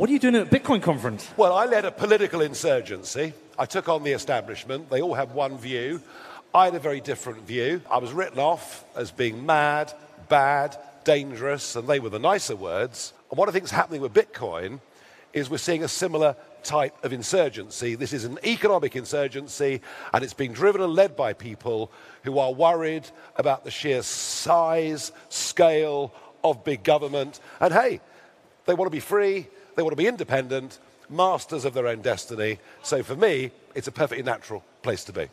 What are you doing at a Bitcoin conference? Well, I led a political insurgency. I took on the establishment. They all had one view. I had a very different view. I was written off as being mad, bad, dangerous, and they were the nicer words. And what I think is happening with Bitcoin is we're seeing a similar type of insurgency. This is an economic insurgency, and it's being driven and led by people who are worried about the sheer size, scale of big government. And hey, they want to be free, they want to be independent, masters of their own destiny. So for me, it's a perfectly natural place to be.